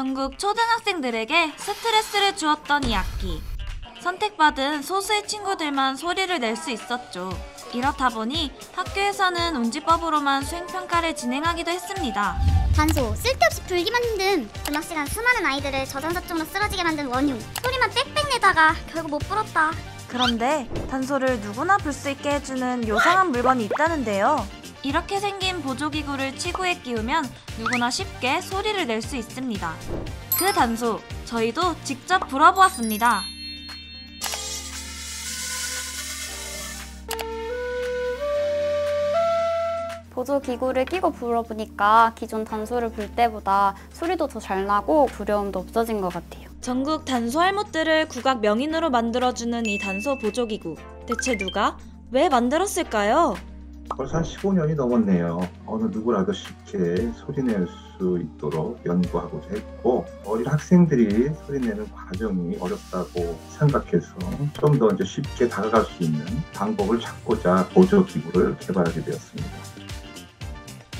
전국 초등학생들에게 스트레스를 주었던 이 악기. 선택받은 소수의 친구들만 소리를 낼 수 있었죠. 이렇다 보니 학교에서는 운지법으로만 수행평가를 진행하기도 했습니다. 단소, 쓸데없이 불기만 힘든 저녁 시간 수많은 아이들을 저장사쪽으로 쓰러지게 만든 원흉 소리만 빽빽 내다가 결국 못 불었다 그런데 단소를 누구나 불 수 있게 해주는 요상한 물건이 있다는데요. 이렇게 생긴 보조기구를 치구에 끼우면 누구나 쉽게 소리를 낼 수 있습니다. 그 단소, 저희도 직접 불어보았습니다. 보조 기구를 끼고 불어보니까 기존 단소를 불 때보다 소리도 더 잘 나고 두려움도 없어진 것 같아요. 전국 단소 할못들을 국악 명인으로 만들어주는 이 단소 보조기구. 대체 누가 왜 만들었을까요? 벌써 한 15년이 넘었네요. 어느 누구라도 쉽게 소리낼 수 있도록 연구하고자 했고 어린 학생들이 소리내는 과정이 어렵다고 생각해서 좀 더 이제 쉽게 다가갈 수 있는 방법을 찾고자 보조 기구를 개발하게 되었습니다.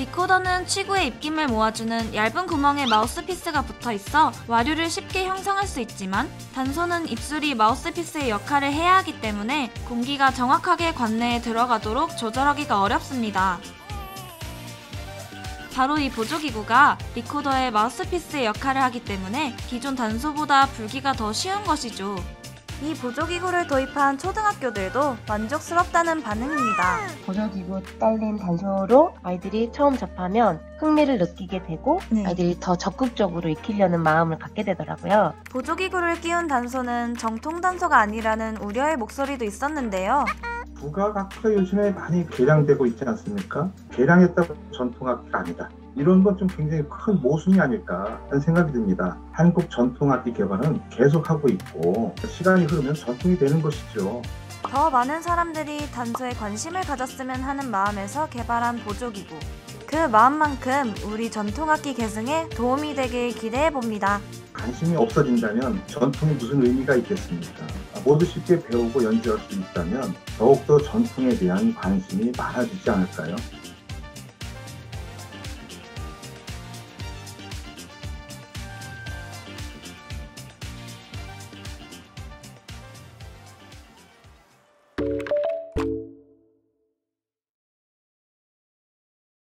리코더는 치구의 입김을 모아주는 얇은 구멍에 마우스피스가 붙어 있어 와류를 쉽게 형성할 수 있지만 단소는 입술이 마우스피스의 역할을 해야 하기 때문에 공기가 정확하게 관내에 들어가도록 조절하기가 어렵습니다. 바로 이 보조기구가 리코더의 마우스피스의 역할을 하기 때문에 기존 단소보다 불기가 더 쉬운 것이죠. 이 보조기구를 도입한 초등학교들도 만족스럽다는 반응입니다. 보조기구 딸린 단소로 아이들이 처음 접하면 흥미를 느끼게 되고 네. 아이들이 더 적극적으로 익히려는 마음을 갖게 되더라고요. 보조기구를 끼운 단소는 정통 단소가 아니라는 우려의 목소리도 있었는데요. 국악악기가 요즘에 많이 개량되고 있지 않습니까? 개량했다고 전통악기가 아니다. 이런 건 좀 굉장히 큰 모순이 아닐까 하는 생각이 듭니다. 한국 전통악기 개발은 계속하고 있고 시간이 흐르면 전통이 되는 것이죠. 더 많은 사람들이 단소에 관심을 가졌으면 하는 마음에서 개발한 보조기구. 그 마음만큼 우리 전통악기 계승에 도움이 되길 기대해 봅니다. 관심이 없어진다면 전통이 무슨 의미가 있겠습니까? 모두 쉽게 배우고 연주할 수 있다면 더욱더 전통에 대한 관심이 많아지지 않을까요?